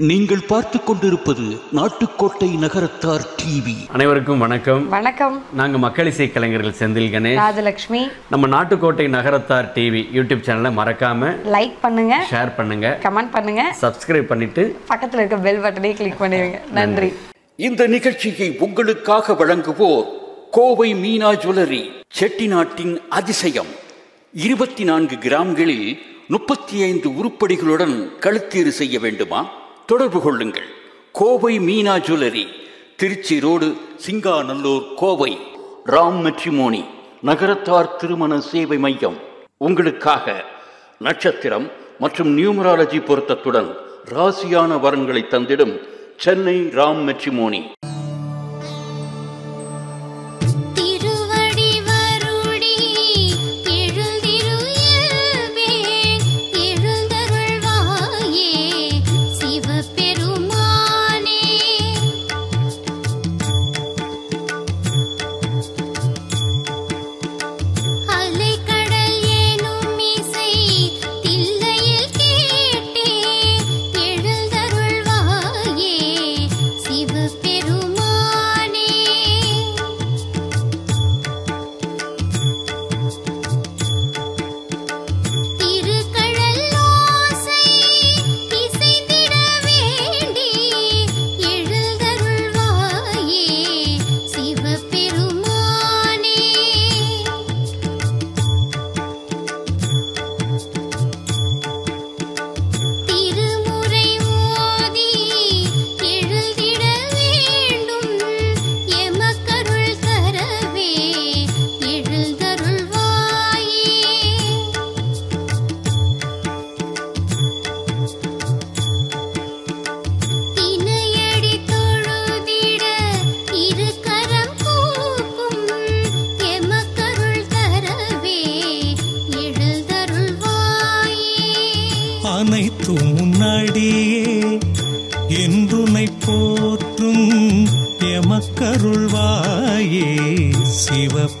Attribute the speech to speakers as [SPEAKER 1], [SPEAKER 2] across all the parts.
[SPEAKER 1] நீங்கள் பார்த்துக் கொண்டிருப்பது நாட்டுக்கோட்டை நகரத்தார் டிவி
[SPEAKER 2] அனைவருக்கும் வணக்கம்.
[SPEAKER 3] வணக்கம்.
[SPEAKER 2] நாங்க மக்கள் இசை கலைஞர்கள் செந்தில் கணேஷ்.
[SPEAKER 3] ராஜலக்ஷ்மி.
[SPEAKER 2] நம்ம நாட்டுக்கோட்டை நகரத்தார் டிவி யூடியூப் சேனலை மறக்காம
[SPEAKER 3] லைக் பண்ணுங்க.
[SPEAKER 2] ஷேர் பண்ணுங்க.
[SPEAKER 3] கமெண்ட் பண்ணுங்க.
[SPEAKER 2] சப்ஸ்கிரைப் பண்ணிட்டு
[SPEAKER 3] பக்கத்துல இருக்க பெல் பட்டனையும் கிளிக் பண்ணிடுங்க. நன்றி.
[SPEAKER 1] இந்த நிகழ்ச்சியை உங்களுக்காக வழங்குவோர் கோவை மீனா ஜுவல்லரி செட்டிநாட்டின் அதிசயம். இருபத்தி நான்கு கிராம்களில் முப்பத்தி ஐந்து உருப்படிகளுடன் கழுத்தீறு செய்ய வேண்டுமா? தொடர்பு கொள்ளுங்கள். Kovai Meena jewellery Trichy road Singanallur Kovai. Ram matrimony Nagarathar திருமண சேவை மையம். உங்களுக்காக நட்சத்திரம் மற்றும் நியூமராலஜி பொருத்தத்துடன் ராசியான வரன்களை தந்திடும் சென்னை ராம் மெட்ரிமோனி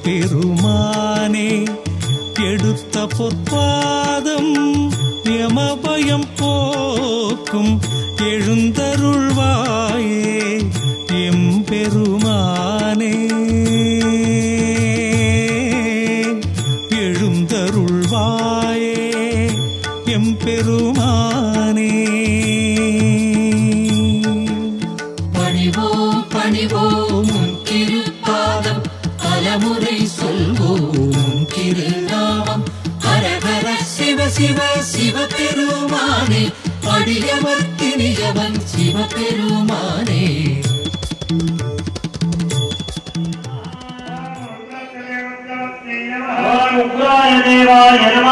[SPEAKER 4] பெருமானே எடுத்த பொற்பாதம் எமபயம் போக்கும்
[SPEAKER 5] எழுந்தருள்வா
[SPEAKER 6] சிவபெருமானே உக்ராய தேவாய நம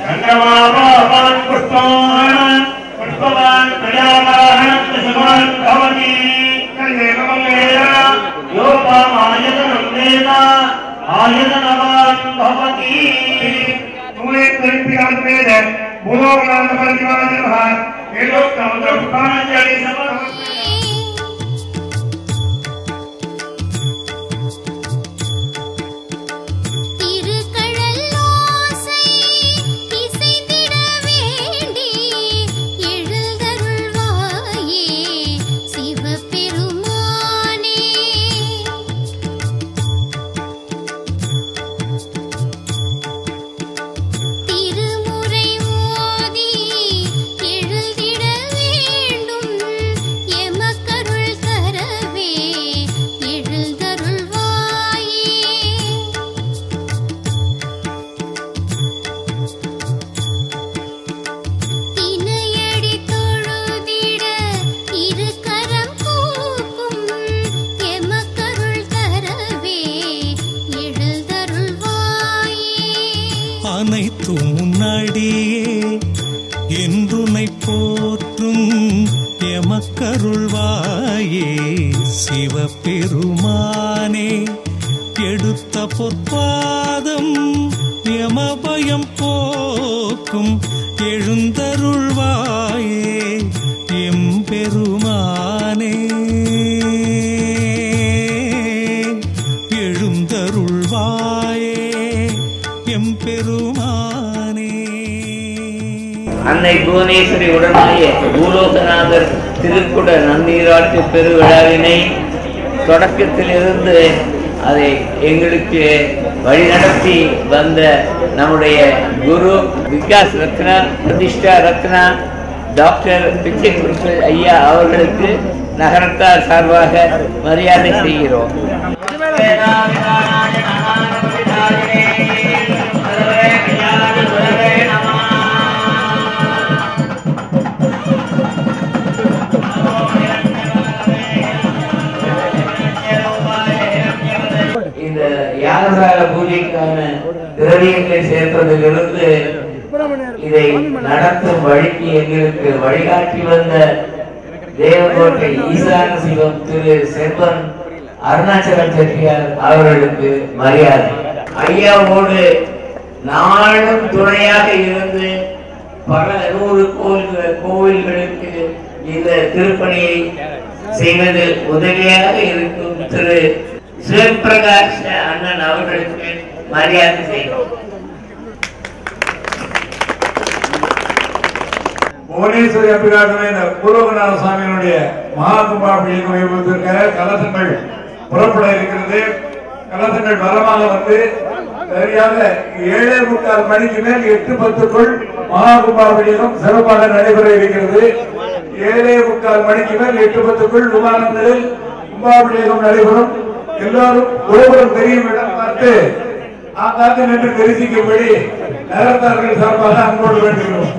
[SPEAKER 6] கண்டமாபான் புஷ்பான் புஷ்பவான் பிரயாவான் சுமான் பவதி கண்டேகமங்கேயா யோபாம் ஆயதனம் தேவா ஆயதனவான் பவதி மூலே திருப்பி ஆத்மேத பூலோகநாத பரிவாஜ
[SPEAKER 4] மகான் hilo tunaweza kufanya எமக்கருள்வாயே சிவபெருமானே. எடுத்த பொற்பாதம் எமபயம் போக்கும். எழுந்தருள்வாயே எம்பெருமானே. எழுந்தருள்வாயே எம்பெருமானே.
[SPEAKER 7] அன்னை புவனேஸ்வரி உடனாய பூலோகநாதர் திருக்குட நன்னீராட்டு பெருவிழாவினை தொடக்கத்திலிருந்து அதை எங்களுக்கு வழிநடத்தி வந்த நம்முடைய குரு விகாஸ் ரத்னா பிரதிஷ்டா ரத்னா டாக்டர் பிச்சை குருக்கள் ஐயா அவர்களுக்கு நகரத்தார் சார்பாக மரியாதை செய்கிறோம். இதை நடத்தும் வழிக்கு எங்களுக்கு வழிகாட்டி வந்த தேவகோட்டை ஈசான சிவம் திரு செல்வன் அருணாச்சல செட்டியார் அவர்களுக்கு மரியாதை. ஐயாவோடு நாளும் துணையாக இருந்து பல நூறு கோயில்கள் கோவில்களுக்கு இந்த திருப்பணியை செய்வது உதவியாக இருக்கும் திரு சிவபிரகாஷ் அண்ணன் அவர்களுக்கு மரியாதை செய்கிறோம்.
[SPEAKER 5] புவனேஸ்வரி அபிராமி இந்த பூலோகநாத சுவாமியினுடைய மகா கும்பாபிஷேகம் கலசங்கள் புறப்பட இருக்கிறது. கலசங்கள் வரமாக வந்து சரியாக ஏழே முக்கால் மணிக்கு மேல் எட்டு பத்துக்குள் மகா சிறப்பாக நடைபெற இருக்கிறது. ஏழே முக்கால் மணிக்கு மேல் எட்டு பத்துக்குள் விமானங்களில் கும்பாபிஷேகம் நடைபெறும். எல்லாரும் ஒருவரும் தெரியும் இடம் பார்த்து ஆங்காங்கு நின்று தெரிவிக்கும்படி நகரத்தார்கள் சார்பாக அன்போடு வேண்டுகிறோம்.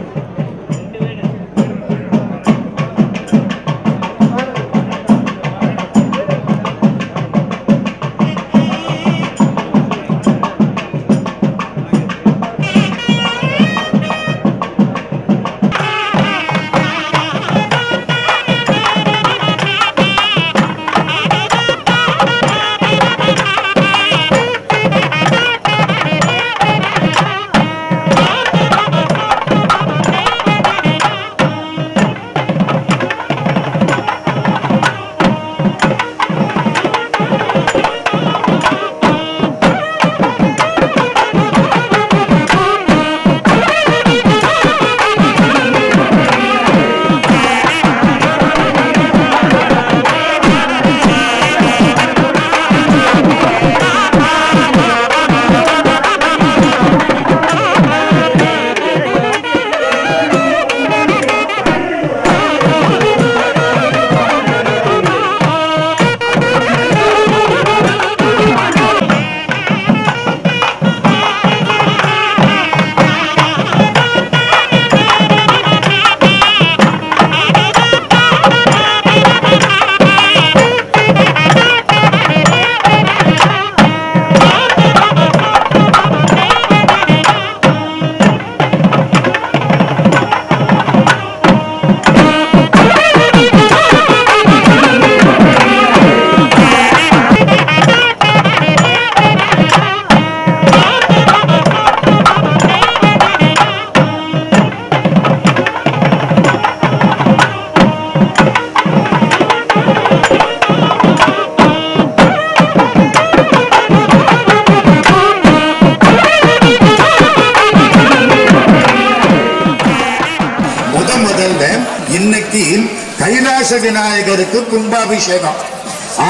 [SPEAKER 8] விநாயகருக்கு கும்பாபிஷேகம்.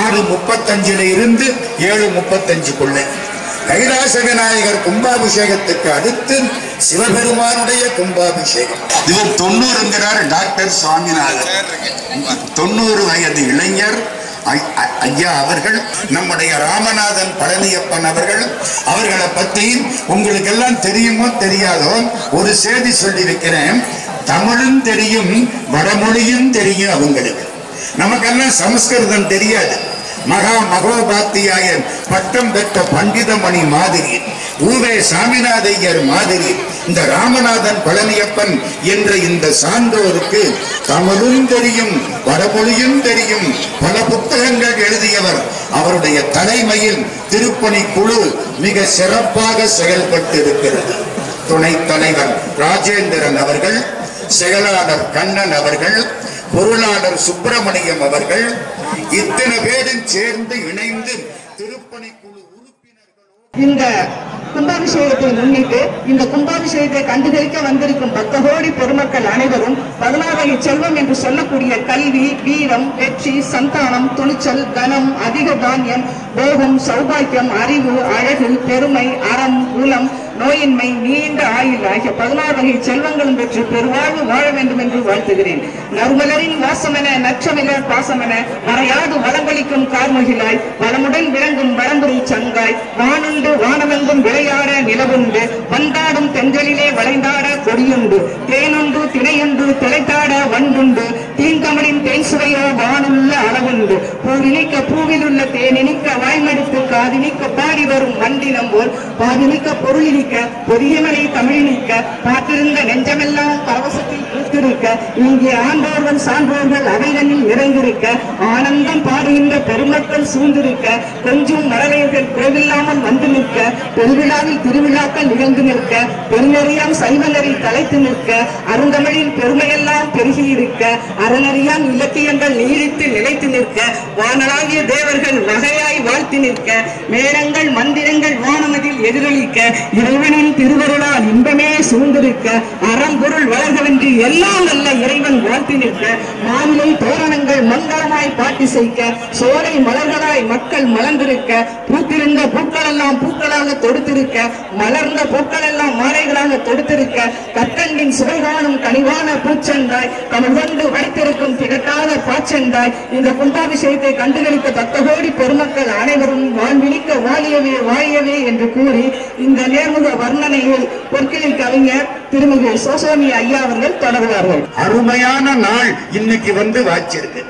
[SPEAKER 8] ஆறு முப்பத்தஞ்சுல இருந்து ஏழு முப்பத்தஞ்சுக்குள்ள. கைலாச விநாயகர் கும்பாபிஷேகத்துக்கு அடுத்து சிவபெருமானுடைய கும்பாபிஷேகம். இவர் தொண்ணூறுங்கிறார் டாக்டர் சுவாமிநாதன். தொண்ணூறு வயது இளைஞர். ஐயா அவர்கள் நம்முடைய ராமநாதன் பழனியப்பன் அவர்கள் அவர்களை பத்தி உங்களுக்கு எல்லாம் தெரியுமோ தெரியாதோ ஒரு செய்தி சொல்லியிருக்கிறேன். தமிழும் தெரியும் வடமொழியும் தெரியும் அவங்களுக்கு. நமக்கெல்லாம் சமஸ்கிருதம் தெரியாது. மகா மகோபாத்தியாய பட்டம் பெற்ற பண்டிதமணி மாதிரி ஊவே சாமிநாதையர் மாதிரி இந்த ராமநாதன் பழனியப்பன் என்ற இந்த சான்றோருக்கு தமிழும் தெரியும் வடமொழியும் தெரியும். பல புத்தகங்கள் எழுதியவர். அவருடைய தலைமையில் திருப்பணி குழு மிக சிறப்பாக செயல்பட்டு இருக்கிறது துணைத் தலைவர் ராஜேந்திரன் அவர்கள் செயலாளர் கண்ணன் அவர்கள் பொருளாளர் சுப்பிரமணியம் அவர்கள் இத்தனை பேரும் சேர்ந்து இணைந்து திருப்பணி குழு
[SPEAKER 9] இந்த கும்பாபிஷேகத்தை முன்னிட்டு இந்த கும்பாபிஷேகத்தை கண்டுகளிக்க வந்திருக்கும் பக்தகோடி பெருமக்கள் அனைவரும் பதினாறு செல்வம் என்று சொல்லக்கூடிய கல்வி வீரம் வெற்றி சந்தானம் துணிச்சல் கனம் அதிக தானியம் போகம் சௌபாக்கியம் அறிவு அழகு பெருமை அறம் குலம் நோயின்மை நீண்ட ஆயுள் ஆகிய பதினாறு வகை செல்வங்களும் பெற்று பெருவாழ்வு வாழ வேண்டும் என்று வாழ்த்துகிறேன். நறுமலரின் வாசமென நற்றமிழ பாசமென மறையாது வளங்களிக்கும் கார்மகிலாய் வளமுடன் விளங்கும் வளம்புரி சங்காய் வானுண்டு வானமெங்கும் விளையாட நிலவுண்டு வந்தாடும் தென்றலிலே வளைந்தாட கொடியுண்டு தேனுண்டு திணையுண்டு திளைத்தாட வண்டுண்டு தீங்கமலின் தேன் சுவையோ வானுள்ள அளவுண்டு பூவினிக்க பூவிலுள்ள தேனினிக்க வாய்மடி காதினிக்க பாடி வரும் வண்டினம் போல் பாதினிக்க பொருளினிக்க பொதியமலை தமிழினிக்க காத்திருந்த நெஞ்சமெல்லாம் பரவசத்தில் பூத்திருக்க இங்கே ஆண்டோர்கள் சான்றோர்கள் அவைதனில் நிறைந்திருக்க ஆனந்தம் பாடுகின்ற பெருமக்கள் சூழ்ந்திருக்க கொஞ்சம் மழலையர்கள் குறைவில்லாமல் வந்து நிற்க பெருவிழாவில் திருவிழாக்கள் நிகழ்ந்து நிற்க பெருநறியாம் சைவநறி தலைத்து நிற்க அருந்தமிழின் பெருமையெல்லாம் பெருகியிருக்க அறநறியாம் இலக்கியங்கள் நீடித்து நிலைத்து நிற்க நிற்க வானலாகிய தேவர்கள் வகையாய் வாழ்த்தி நிற்க மேளங்கள் மந்திரங்கள் வானமதில் எதிரொலிக்க இறைவனின் திருவருளால் இன்பமே சூழ்ந்திருக்க அறம்பொருள் வளர்கவென்று எல்லாம் நல்ல இறைவன் வாழ்த்தி நிற்க மாநிலை தோரணங்கள் மங்களமாய் பாட்டி செய்க சோலை மலர்களாய் மக்கள் மலர்ந்திருக்க பூத்திருந்த பூக்கள் எல்லாம் பூக்களாக தொடுத்திருக்க மலர்ந்த பூக்கள் எல்லாம் மாலைகளாக தொடுத்திருக்க கற்கண்டின் சுவைகானும் கனிவான பூச்செண்டாய் கமல் வைத்திருக்கும் திகட்டாத பாச்செண்டாய் இந்த பட்டாபிஷேகத்தை கண்டுகளித்த தத்தகோடி பெருமக்கள் அனைவரும் வாழ்விழிக்க வாழியவே வாழியவே என்று கூறி இந்த நேர்முக வர்ணனையில் பொற்கிழி கவிஞர் திருமிகு சோசோமி ஐயா அவர்கள் தொடர்வார்கள்
[SPEAKER 8] அருமையான நாள் இன்னைக்கு வந்து வாச்சிருக்கு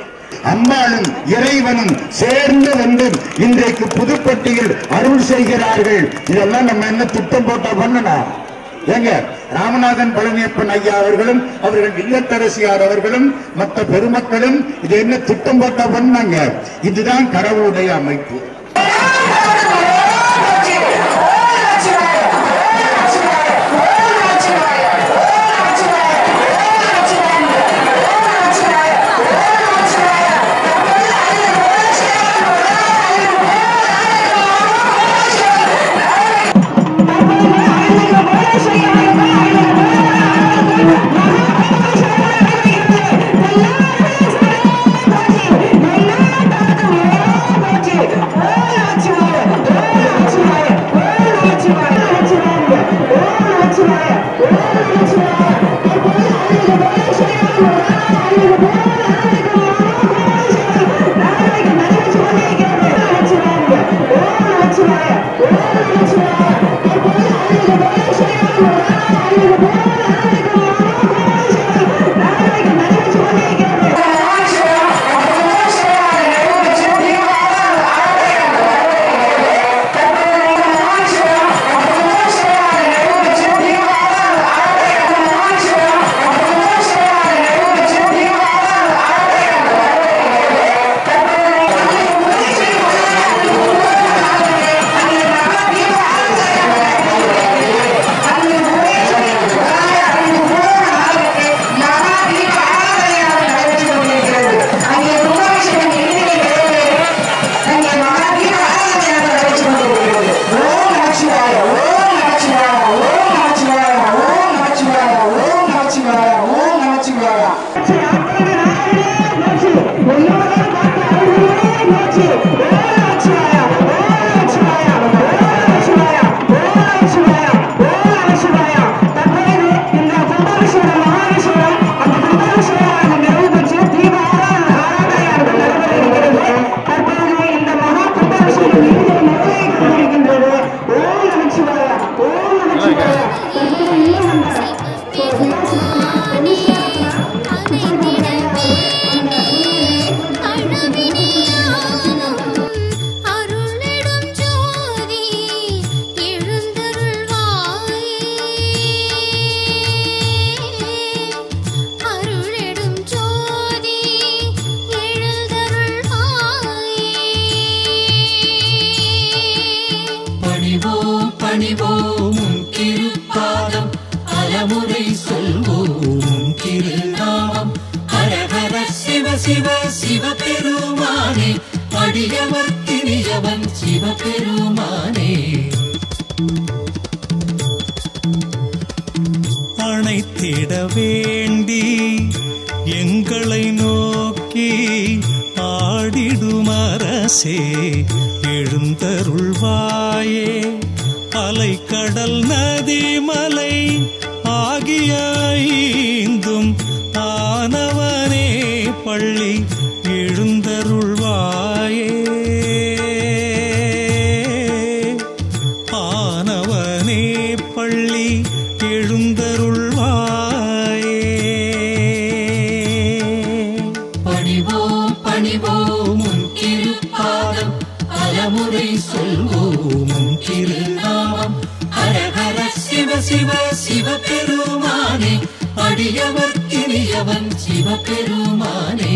[SPEAKER 8] அம்பாளும் இறைவனும் சேர்ந்து வந்து இன்றைக்கு புதுப்பட்டியில் அருள் செய்கிறார்கள். இதெல்லாம் நம்ம என்ன திட்டம் போட்டா பண்ணனா ஏங்க ராமநாதன் பழனியப்பன் ஐயா அவர்களும் அவர்கள் இல்லத்தரசியார் அவர்களும் மற்ற பெருமக்களும் இது என்ன திட்டம் போட்ட பண்ணாங்க? இதுதான் கடவுளுடைய அமைப்பு.
[SPEAKER 10] சிவ சிவ சிவ பெருமானே அடியவர் திணியவன் சிவ பெருமானே
[SPEAKER 4] அணைத்திட வேண்டி எங்களை நோக்கி ஆடிடுமரசே எழுந்தருள்வாயே. அலைக்கடல் நதி மலை ஆகிய
[SPEAKER 10] சிவபெருமானே அடியவர்க்கினியவன் சிவபெருமானே.